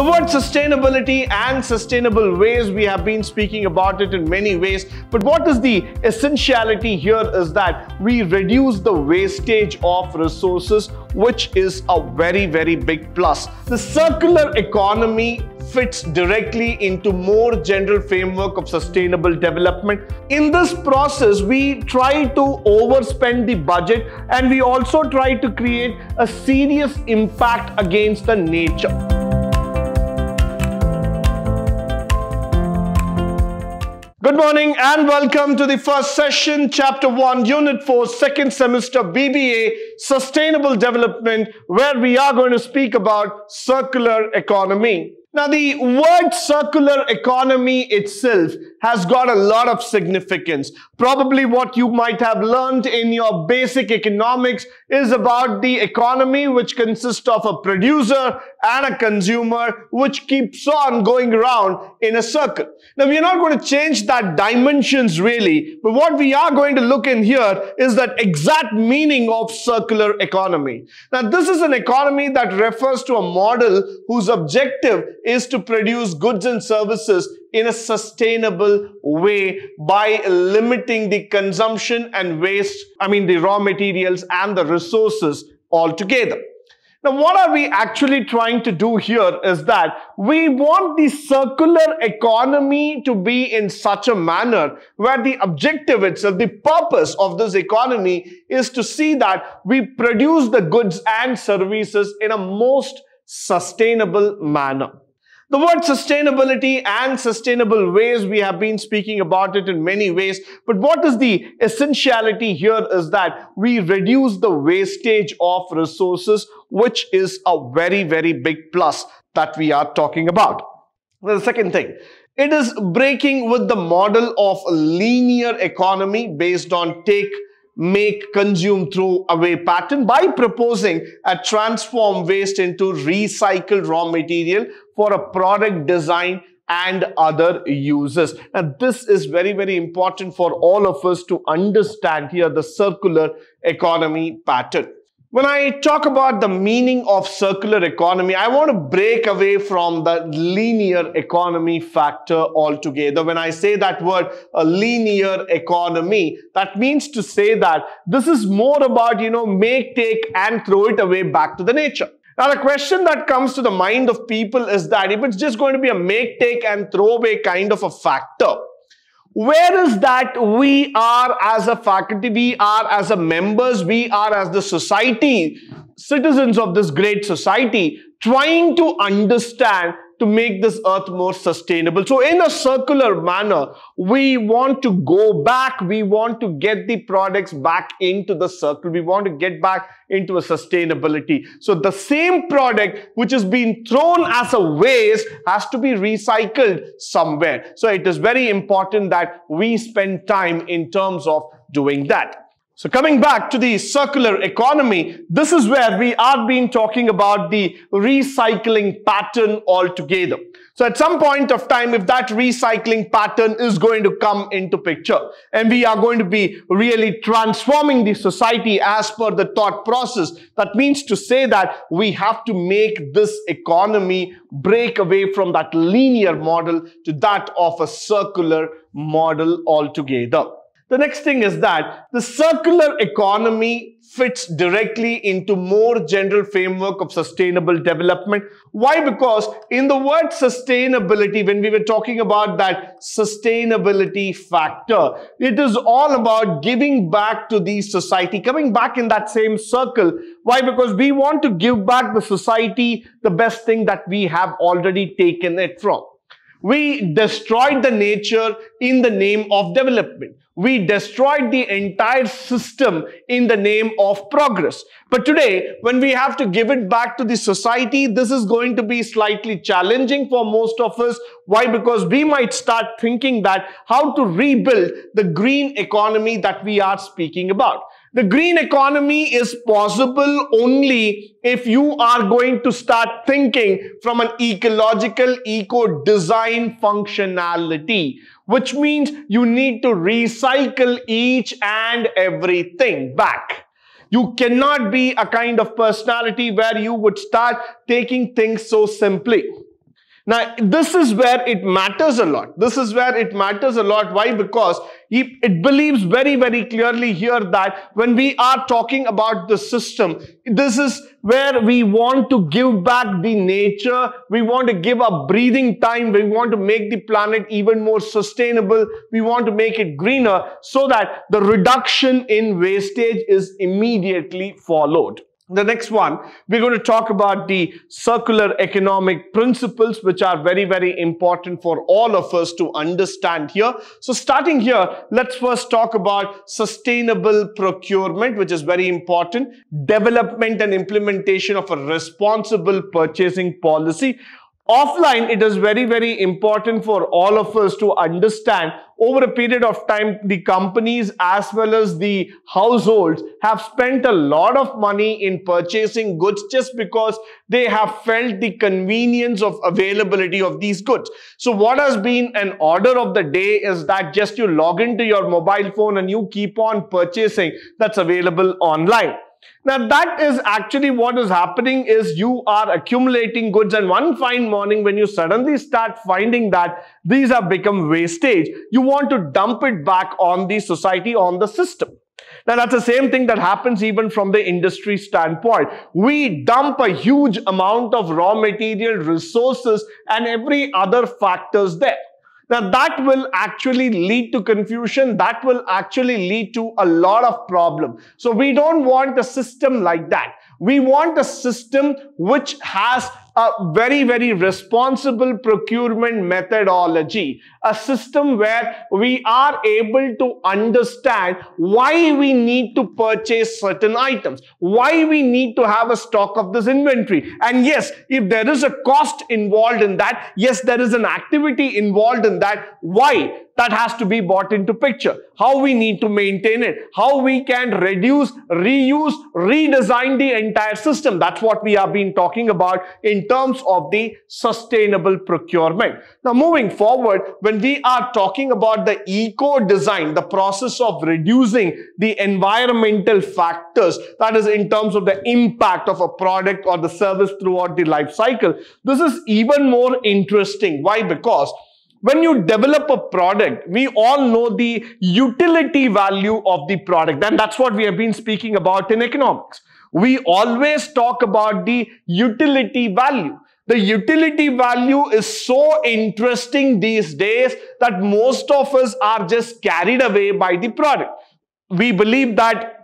The word sustainability and sustainable ways, we have been speaking about it in many ways. But what is the essentiality here is that we reduce the wastage of resources, which is a very, very big plus. The circular economy fits directly into more general framework of sustainable development. In this process, we try to overspend the budget and we also try to create a serious impact against the nature. Good morning and welcome to the first session, Chapter 1, Unit 4, second semester BBA, Sustainable Development, where we are going to speak about circular economy. Now, the word circular economy itself has got a lot of significance. Probably what you might have learned in your basic economics is about the economy, which consists of a producer and a consumer, which keeps on going around in a circle. Now, we're not going to change that dimensions really, but what we are going to look in here is that exact meaning of circular economy. Now, this is an economy that refers to a model whose objective is to produce goods and services in a sustainable way by limiting the consumption and waste, I mean the raw materials and the resources altogether. Now, what are we actually trying to do here is that we want the circular economy to be in such a manner where the objective itself, the purpose of this economy is to see that we produce the goods and services in a most sustainable manner. The word sustainability and sustainable ways, we have been speaking about it in many ways. But what is the essentiality here is that we reduce the wastage of resources, which is a very, very big plus that we are talking about. The second thing, it is breaking with the model of a linear economy based on take, make, consume, throw away pattern by proposing a transform waste into recycled raw material for a product design and other uses. And this is very, very important for all of us to understand here the circular economy pattern. When I talk about the meaning of circular economy, I want to break away from the linear economy factor altogether. When I say that word, a linear economy, that means to say that this is more about, you know, make, take and throw it away back to the nature. Now, the question that comes to the mind of people is that if it's just going to be a make, take and throw away kind of a factor, where is that we are as a faculty, we are as a members, we are as the society, citizens of this great society, trying to understand to make this earth more sustainable. So in a circular manner, we want to go back. We want to get the products back into the circle. We want to get back into a sustainability. So the same product which has been thrown as a waste has to be recycled somewhere. So it is very important that we spend time in terms of doing that. So coming back to the circular economy, this is where we are being talking about the recycling pattern altogether. So at some point of time, if that recycling pattern is going to come into picture and we are going to be really transforming the society as per the thought process, that means to say that we have to make this economy break away from that linear model to that of a circular model altogether. The next thing is that the circular economy fits directly into more general framework of sustainable development. Why? Because in the word sustainability, when we were talking about that sustainability factor, it is all about giving back to the society, coming back in that same circle. Why? Because we want to give back the society the best thing that we have already taken it from. We destroyed the nature in the name of development. We destroyed the entire system in the name of progress. But today, when we have to give it back to the society, this is going to be slightly challenging for most of us. Why? Because we might start thinking that how to rebuild the green economy that we are speaking about. The green economy is possible only if you are going to start thinking from an ecological eco-design functionality, which means you need to recycle each and everything back. You cannot be a kind of personality where you would start taking things so simply. Now, this is where it matters a lot. This is where it matters a lot. Why? Because it believes very, very clearly here that when we are talking about the system, this is where we want to give back the nature. We want to give a breathing time. We want to make the planet even more sustainable. We want to make it greener so that the reduction in wastage is immediately followed. The next one, we're going to talk about the circular economic principles, which are very, very important for all of us to understand here. So starting here, let's first talk about sustainable procurement, which is very important, development and implementation of a responsible purchasing policy offline, it is very, very important for all of us to understand over a period of time, the companies as well as the households have spent a lot of money in purchasing goods just because they have felt the convenience of availability of these goods. So what has been an order of the day is that just you log into your mobile phone and you keep on purchasing that's available online. Now that is actually what is happening is you are accumulating goods and one fine morning when you suddenly start finding that these have become wastage, you want to dump it back on the society, on the system. Now that's the same thing that happens even from the industry standpoint. We dump a huge amount of raw material, resources and every other factors there. Now that will actually lead to confusion. That will actually lead to a lot of problem. So we don't want a system like that. We want a system which has a very, very responsible procurement methodology, a system where we are able to understand why we need to purchase certain items, why we need to have a stock of this inventory. And yes, if there is a cost involved in that, yes, there is an activity involved in that, why? That has to be brought into picture. How we need to maintain it. How we can reduce, reuse, redesign the entire system. That's what we have been talking about in terms of the sustainable procurement. Now moving forward, when we are talking about the eco-design, the process of reducing the environmental factors, that is in terms of the impact of a product or the service throughout the life cycle, this is even more interesting. Why? Because when you develop a product, we all know the utility value of the product. And that's what we have been speaking about in economics. We always talk about the utility value. The utility value is so interesting these days that most of us are just carried away by the product. We believe that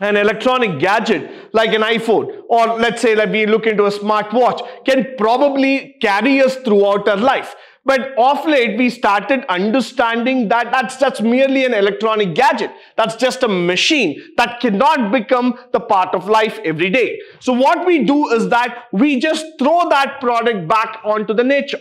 an electronic gadget like an iPhone or let's say that we look into a smartwatch can probably carry us throughout our life. But off late, we started understanding that that's just merely an electronic gadget. That's just a machine that cannot become the part of life every day. So what we do is that we just throw that product back onto the nature.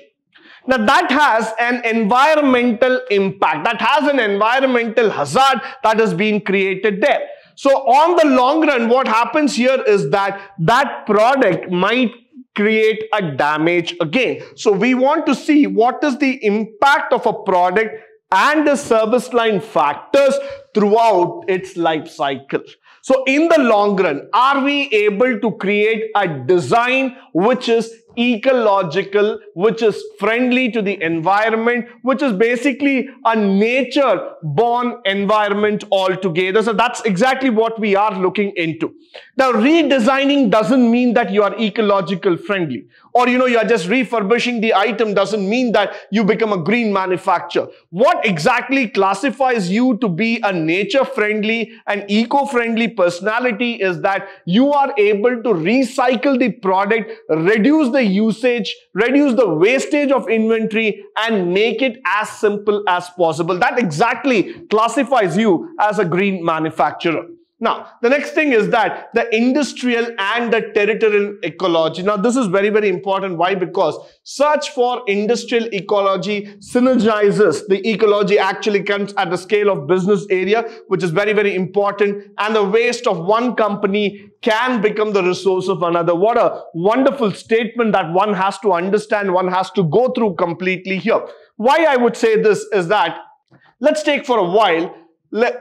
Now that has an environmental impact. That has an environmental hazard that has been created there. So on the long run, what happens here is that that product might create a damage again. So we want to see what is the impact of a product and the service line factors throughout its life cycle. So in the long run, are we able to create a design which is ecological, which is friendly to the environment, which is basically a nature born environment altogether. So that's exactly what we are looking into. Now, redesigning doesn't mean that you are ecological friendly or, you know, you are just refurbishing the item doesn't mean that you become a green manufacturer. What exactly classifies you to be a nature friendly and eco-friendly personality is that you are able to recycle the product, reduce usage, reduce the wastage of inventory and make it as simple as possible. That exactly classifies you as a green manufacturer. Now, the next thing is that the industrial and the territorial ecology. Now, this is very, very important. Why? Because search for industrial ecology synergizes. The ecology actually comes at the scale of business area, which is very, very important. And the waste of one company can become the resource of another. What a wonderful statement that one has to understand, one has to go through completely here. Why I would say this is that, let's take for a while,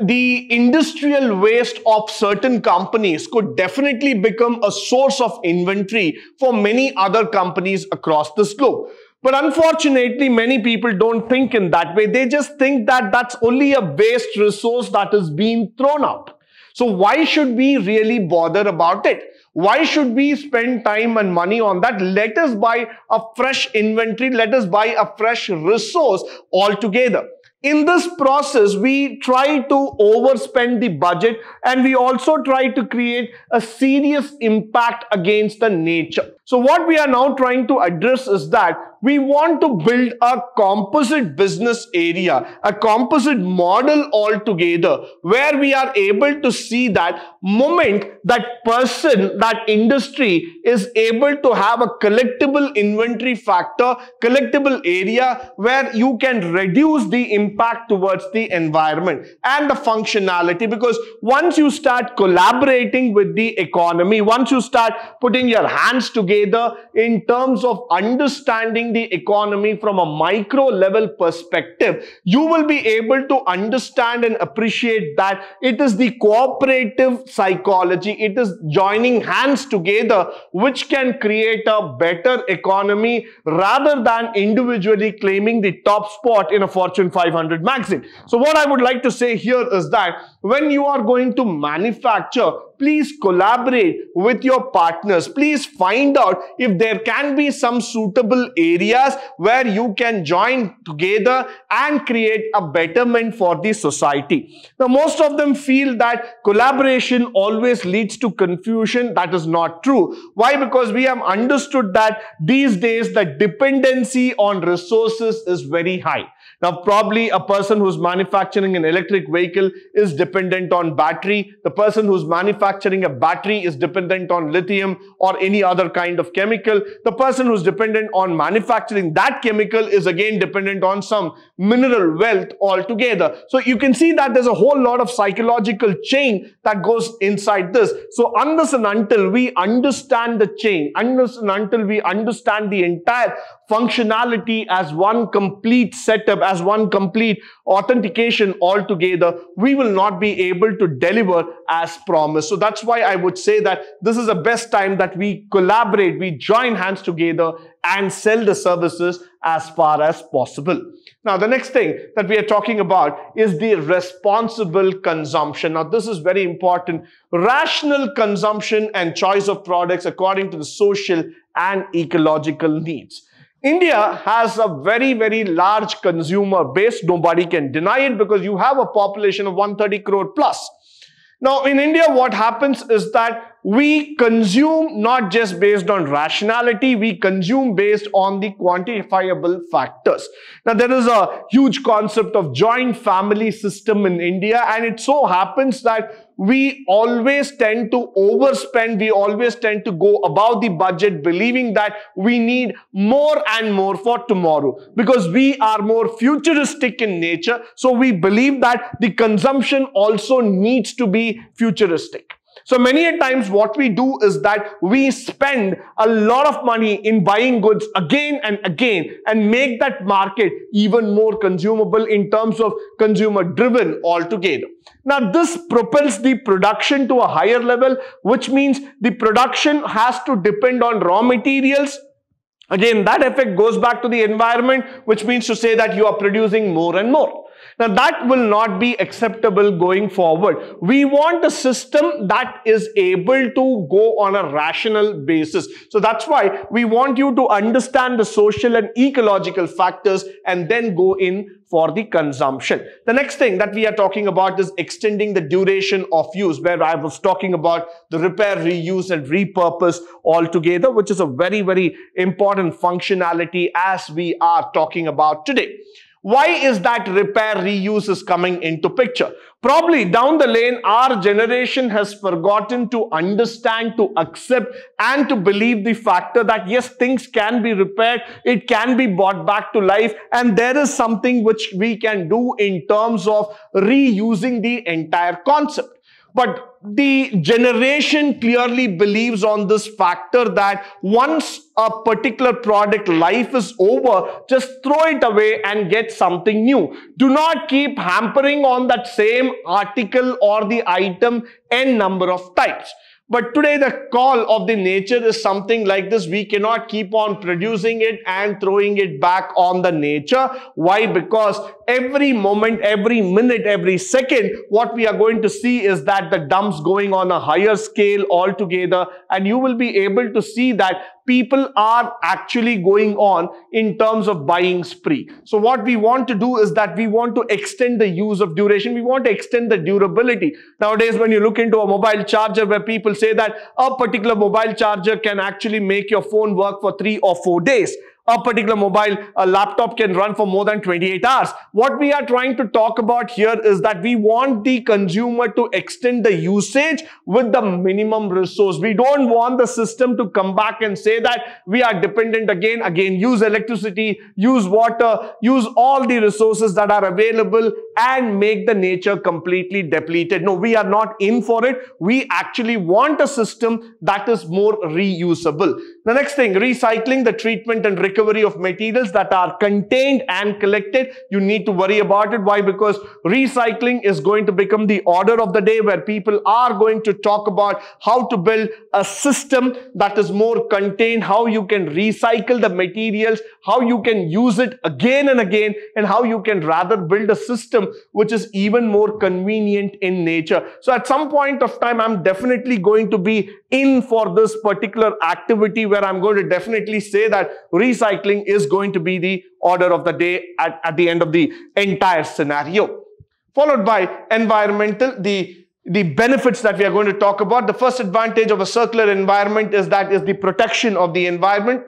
the industrial waste of certain companies could definitely become a source of inventory for many other companies across this globe. But unfortunately, many people don't think in that way. They just think that that's only a waste resource that is being thrown out. So why should we really bother about it? Why should we spend time and money on that? Let us buy a fresh inventory. Let us buy a fresh resource altogether. In this process, we try to overspend the budget and we also try to create a serious impact against the nature. So what we are now trying to address is that we want to build a composite business area, a composite model altogether where we are able to see that moment that person, that industry is able to have a collectible inventory factor, collectible area where you can reduce the impact towards the environment and the functionality. Because once you start collaborating with the economy, once you start putting your hands together together in terms of understanding the economy from a micro level perspective, you will be able to understand and appreciate that it is the cooperative psychology, it is joining hands together which can create a better economy rather than individually claiming the top spot in a Fortune 500 magazine. So what I would like to say here is that when you are going to manufacture please collaborate with your partners. Please find out if there can be some suitable areas where you can join together and create a betterment for the society. Now, most of them feel that collaboration always leads to confusion. That is not true. Why? Because we have understood that these days the dependency on resources is very high. Now, probably a person who's manufacturing an electric vehicle is dependent on battery. The person who's manufacturing a battery is dependent on lithium or any other kind of chemical. The person who's dependent on manufacturing that chemical is again dependent on some mineral wealth altogether. So you can see that there's a whole lot of psychological chain that goes inside this. So unless and until we understand the chain, unless and until we understand the entire functionality as one complete setup, as one complete authentication altogether, we will not be able to deliver as promised. So that's why I would say that this is the best time that we collaborate, we join hands together and sell the services as far as possible. Now, the next thing that we are talking about is the responsible consumption. Now, this is very important. Rational consumption and choice of products according to the social and ecological needs. India has a very, very large consumer base. Nobody can deny it because you have a population of 130 crore plus. Now, in India, what happens is that we consume not just based on rationality, we consume based on the quantifiable factors. Now, there is a huge concept of joint family system in India, and it so happens that we always tend to overspend. We always tend to go above the budget, believing that we need more and more for tomorrow because we are more futuristic in nature. So we believe that the consumption also needs to be futuristic. So many a times what we do is that we spend a lot of money in buying goods again and again and make that market even more consumable in terms of consumer driven altogether. Now this propels the production to a higher level which means the production has to depend on raw materials Again, that effect goes back to the environment, which means to say that you are producing more and more. Now that will not be acceptable going forward. We want a system that is able to go on a rational basis. So that's why we want you to understand the social and ecological factors and then go in for the consumption. The next thing that we are talking about is extending the duration of use where I was talking about the repair, reuse and repurpose altogether, which is a very, very important functionality as we are talking about today. Why is that repair reuse is coming into picture? Probably down the lane, our generation has forgotten to understand, to accept and to believe the factor that yes, things can be repaired, it can be brought back to life and there is something which we can do in terms of reusing the entire concept. But the generation clearly believes on this factor that once a particular product life is over, just throw it away and get something new. Do not keep hampering on that same article or the item n number of times. But today, the call of the nature is something like this. We cannot keep on producing it and throwing it back on the nature. Why? Because every moment, every minute, every second, what we are going to see is that the dumps going on a higher scale altogether. And you will be able to see that people are actually going on in terms of buying spree. So what we want to do is that we want to extend the use of duration. We want to extend the durability. Nowadays, when you look into a mobile charger where people say that a particular mobile charger can actually make your phone work for three or four days a particular mobile a laptop can run for more than 28 hours. What we are trying to talk about here is that we want the consumer to extend the usage with the minimum resource. We don't want the system to come back and say that we are dependent again, again, use electricity, use water, use all the resources that are available and make the nature completely depleted. No, we are not in for it. We actually want a system that is more reusable. The next thing, recycling the treatment and recovery of materials that are contained and collected. You need to worry about it. Why? Because recycling is going to become the order of the day where people are going to talk about how to build a system that is more contained, how you can recycle the materials, how you can use it again and again, and how you can rather build a system which is even more convenient in nature. So at some point of time, I'm definitely going to be in for this particular activity where I'm going to definitely say that recycling is going to be the order of the day at, at the end of the entire scenario. Followed by environmental, the the benefits that we are going to talk about. The first advantage of a circular environment is that is the protection of the environment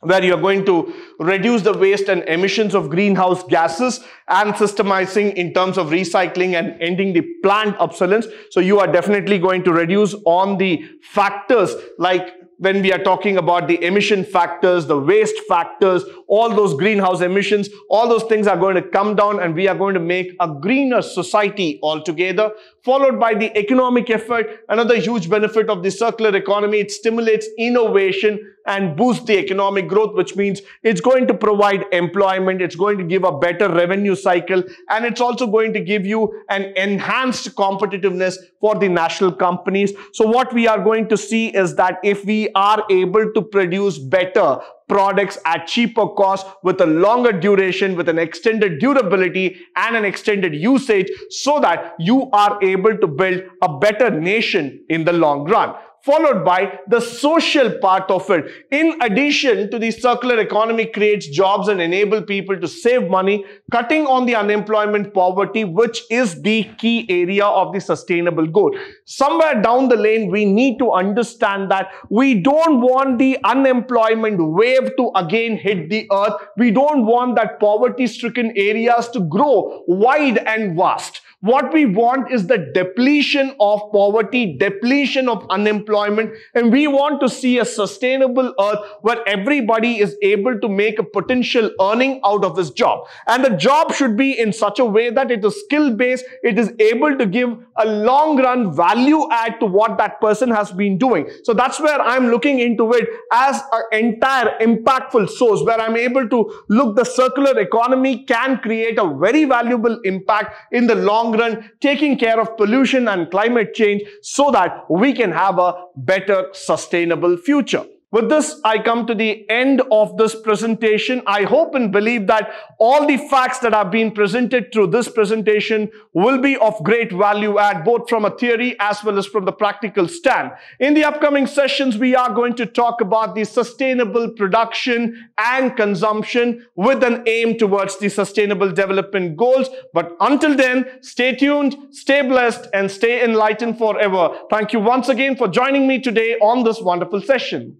where you're going to reduce the waste and emissions of greenhouse gases and systemizing in terms of recycling and ending the planned obsolescence. So you are definitely going to reduce on the factors like when we are talking about the emission factors, the waste factors, all those greenhouse emissions, all those things are going to come down and we are going to make a greener society altogether, followed by the economic effort. Another huge benefit of the circular economy, it stimulates innovation and boost the economic growth, which means it's going to provide employment, it's going to give a better revenue cycle, and it's also going to give you an enhanced competitiveness for the national companies. So what we are going to see is that if we are able to produce better products at cheaper cost with a longer duration, with an extended durability and an extended usage so that you are able to build a better nation in the long run followed by the social part of it. In addition to the circular economy creates jobs and enable people to save money, cutting on the unemployment poverty, which is the key area of the sustainable goal. Somewhere down the lane, we need to understand that we don't want the unemployment wave to again hit the earth. We don't want that poverty stricken areas to grow wide and vast. What we want is the depletion of poverty, depletion of unemployment, and we want to see a sustainable earth where everybody is able to make a potential earning out of his job. And the job should be in such a way that it is skill-based, it is able to give a long-run value add to what that person has been doing. So that's where I'm looking into it as an entire impactful source where I'm able to look the circular economy can create a very valuable impact in the long long run, taking care of pollution and climate change so that we can have a better sustainable future. With this, I come to the end of this presentation. I hope and believe that all the facts that have been presented through this presentation will be of great value add, both from a theory as well as from the practical stand. In the upcoming sessions, we are going to talk about the sustainable production and consumption with an aim towards the sustainable development goals. But until then, stay tuned, stay blessed, and stay enlightened forever. Thank you once again for joining me today on this wonderful session.